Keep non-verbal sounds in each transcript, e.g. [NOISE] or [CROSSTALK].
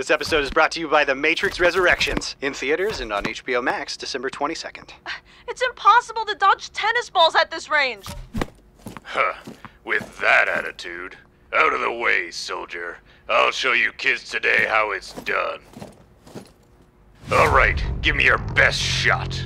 This episode is brought to you by The Matrix Resurrections in theaters and on HBO Max December 22nd. It's impossible to dodge tennis balls at this range. Huh. With that attitude. Out of the way, soldier. I'll show you kids today how it's done. Alright, give me your best shot.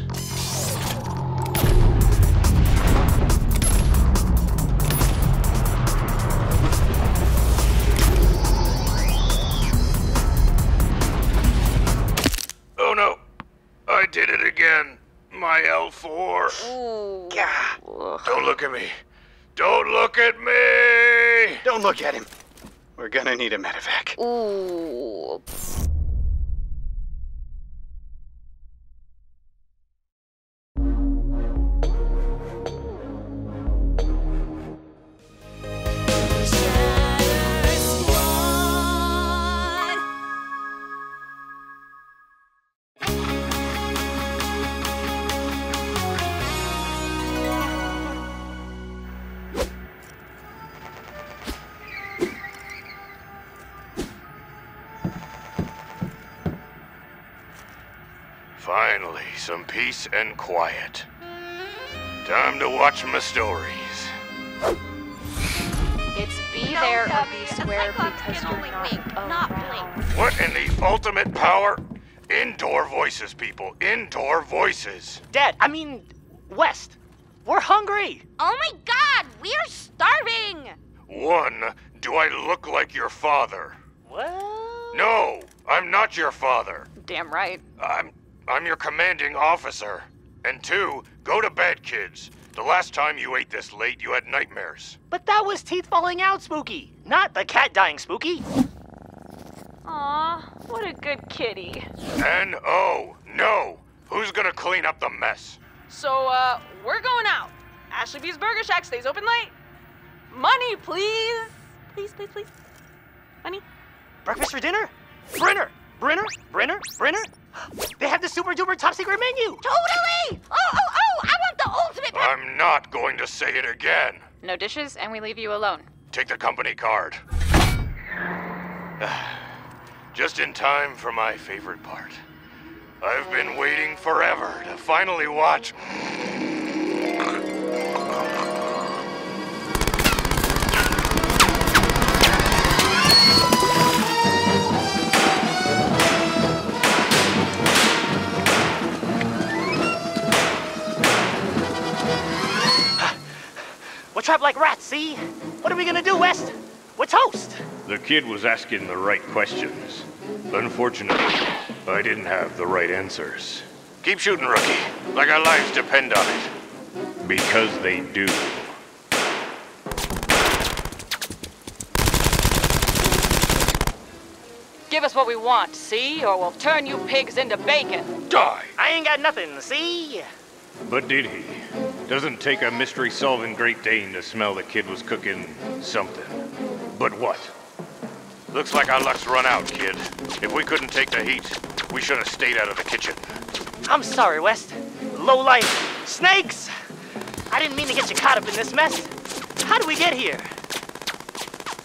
My L4. Ooh. Gah. Don't look at me. Don't look at me! Don't look at him. We're gonna need a medevac. Ooh. Finally, some peace and quiet. Time to watch my stories. It's be there or be square because you're not not blink. What in the ultimate power? Indoor voices, people. Indoor voices. Dad, I mean, West. We're hungry. Oh my god, we're starving! One, do I look like your father? What? No, I'm not your father. Damn right. I'm I'm your commanding officer. And two, go to bed, kids. The last time you ate this late, you had nightmares. But that was teeth falling out, Spooky. Not the cat dying, Spooky. Aw, what a good kitty. And oh, no. Who's gonna clean up the mess? So, uh, we're going out. Ashley B's Burger Shack stays open late. Money, please. Please, please, please. Money. Breakfast for dinner? Brenner, Brenner, Brenner, Brenner. They have the super duper top secret menu. Totally! Oh, oh, oh! I want the ultimate. I'm not going to say it again. No dishes, and we leave you alone. Take the company card. [SIGHS] Just in time for my favorite part. I've been waiting forever to finally watch. Trapped like rats, see? What are we gonna do, West? We're toast. The kid was asking the right questions. Unfortunately, I didn't have the right answers. Keep shooting, rookie. Like our lives depend on it. Because they do. Give us what we want, see? Or we'll turn you pigs into bacon. Die! I ain't got nothing, see? But did he? Doesn't take a mystery solving Great Dane to smell the kid was cooking something. But what? Looks like our luck's run out, kid. If we couldn't take the heat, we should have stayed out of the kitchen. I'm sorry, West. Low life. Snakes! I didn't mean to get you caught up in this mess. How did we get here?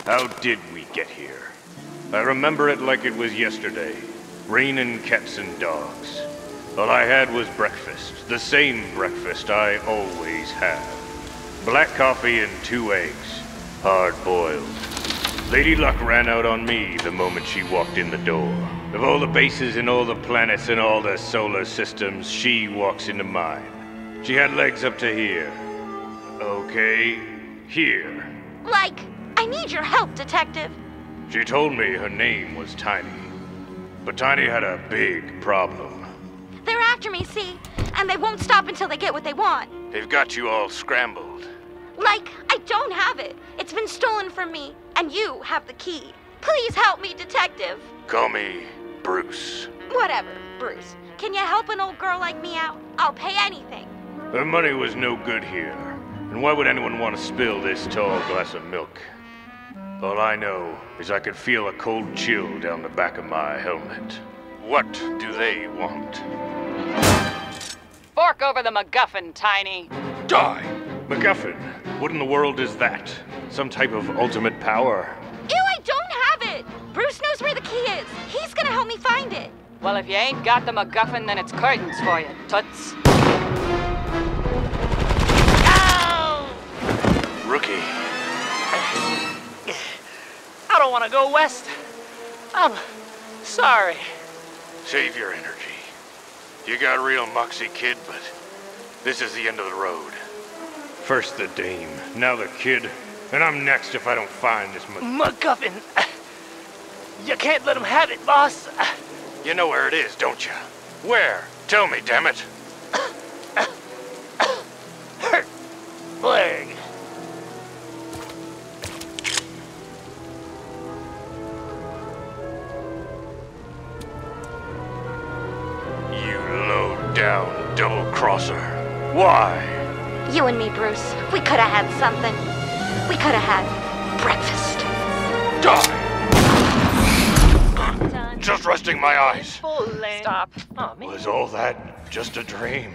How did we get here? I remember it like it was yesterday. Rain and cats and dogs. All I had was breakfast. The same breakfast I always have. Black coffee and two eggs. Hard boiled. Lady Luck ran out on me the moment she walked in the door. Of all the bases and all the planets and all the solar systems, she walks into mine. She had legs up to here. Okay, here. Like, I need your help, detective. She told me her name was Tiny. But Tiny had a big problem. After me, see? And they won't stop until they get what they want. They've got you all scrambled. Like, I don't have it. It's been stolen from me, and you have the key. Please help me, detective. Call me Bruce. Whatever, Bruce. Can you help an old girl like me out? I'll pay anything. Her money was no good here. And why would anyone want to spill this tall glass of milk? All I know is I could feel a cold chill down the back of my helmet. What do they want? Fork over the MacGuffin, Tiny. Die! MacGuffin, what in the world is that? Some type of ultimate power? Ew, I don't have it! Bruce knows where the key is. He's gonna help me find it. Well, if you ain't got the MacGuffin, then it's curtains for you, toots. Ow! Rookie. I don't want to go west. I'm sorry. Save your energy. You got real moxie, kid, but this is the end of the road. First the dame, now the kid, and I'm next if I don't find this Mac- MacGuffin. You can't let him have it, boss. You know where it is, don't you? Where? Tell me, damn it. Hurt leg. Down double crosser. Why? You and me, Bruce, we could have had something. We could have had breakfast. Die! Just resting my eyes. Stop. Oh, man. Was all that just a dream?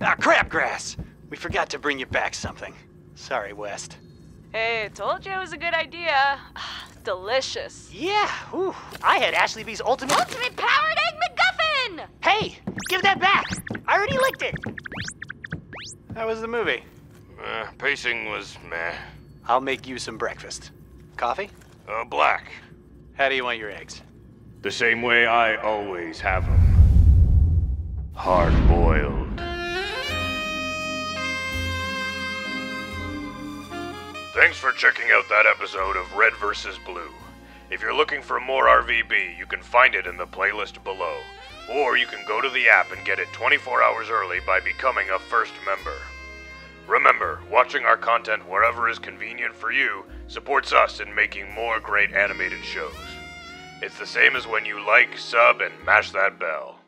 Ah, crabgrass! We forgot to bring you back something. Sorry, West. Hey, told you it was a good idea. [SIGHS] Delicious. Yeah, whew. I had Ashley B's ultimate. Ultimate powered egg McGuffin! Hey, give that back. I already licked it. How was the movie? Uh, pacing was meh. I'll make you some breakfast. Coffee? Uh, black. How do you want your eggs? The same way I always have them. Hard boiled. Thanks for checking out that episode of Red vs. Blue. If you're looking for more RVB, you can find it in the playlist below. Or you can go to the app and get it 24 hours early by becoming a first member. Remember, watching our content wherever is convenient for you supports us in making more great animated shows. It's the same as when you like, sub, and mash that bell.